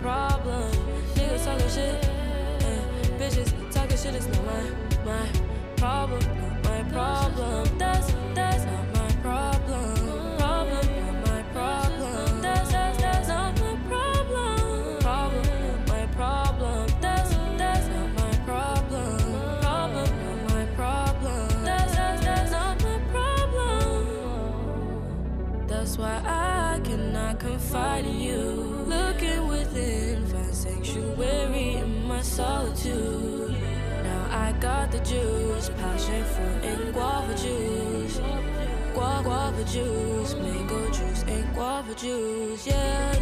problem. Niggas talking shit, and bitches talking shit is not my my problem, not my problem. That's that's not my problem. Problem, not my problem. That's that's not my problem. Problem, my problem. That's that's not my problem. Problem, not my problem. That's that's that's not my problem. That's why I cannot solitude. Now I got the juice, passion fruit and guava juice. Gua- Guava juice, mango juice and guava juice. Yeah,